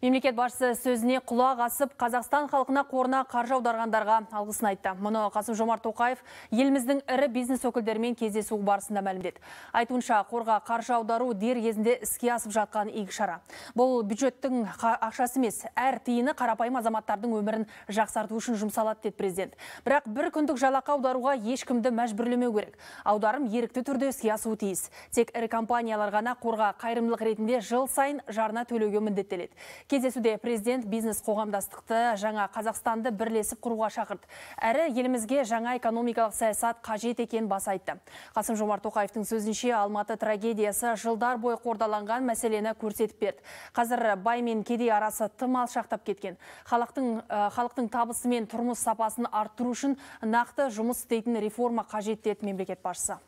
Мемлекет басшысы сөзіне құлақ асып, Қазақстан халқына қорына қаржы аударғандарға алғысын айтты. Мұны Қасым Жомарт Тоқаев еліміздің ірі бизнес өкілдерімен кездесу барысында мәлімдеді. Айтуынша, қорға қаржы аудару дер кезінде іске асып жатқан игі шара. Бұл бюджеттің ақшасы емес, әр тиыны қарапайым азаматтардың өмірін жақсарту үшін жұмсалады деді президент. Бірақ бір күндік жалақы аударуға ешкімді мәжбүрлемеу керек. Аударым ерікті түрде іске асуы тиіс. Тек ірі компаниялар ғана қорға қайырымдылық ретінде жыл сайын жарна төлеуге міндеттеледі. Кездесуде президент бизнес қоғамдастықты жаңа Қазақстанды бірлесіп құруға шақырды. Әрі елімізге жаңа экономикалық саясат қажет екен бас айтты. Қасым Жомарт Тоқаевтың сөзінше Алматы трагедиясы жылдар бойы қордаланған мәселені көрсетіп берді. Қазір бай мен кедей арасы тым алшақтап кеткен. Халықтың, халықтың табысы мен тұрмыс сапасын арттыру үшін нақты жұмыс істейтін реформа қажет деді мемлекет басшысы.